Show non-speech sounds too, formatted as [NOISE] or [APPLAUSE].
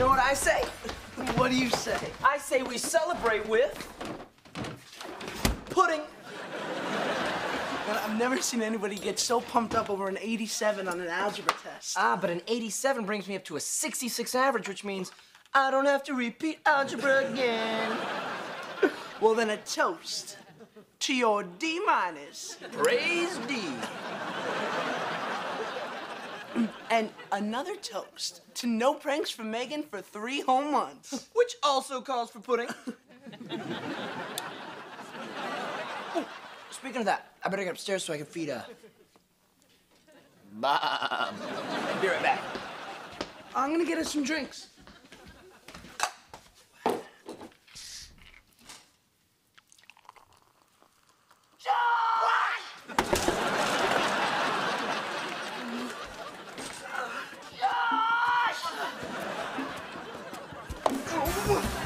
know what I say? What do you say? I say we celebrate with pudding. I've never seen anybody get so pumped up over an 87 on an algebra test. Ah, but an 87 brings me up to a 66 average, which means I don't have to repeat algebra again. Well, then a toast to your D minus. Praise D. And another toast to no pranks from Megan for three whole months. [LAUGHS] Which also calls for pudding. [LAUGHS] oh, speaking of that, I better get upstairs so I can feed uh Bob. Be right back. I'm gonna get us some drinks. 不。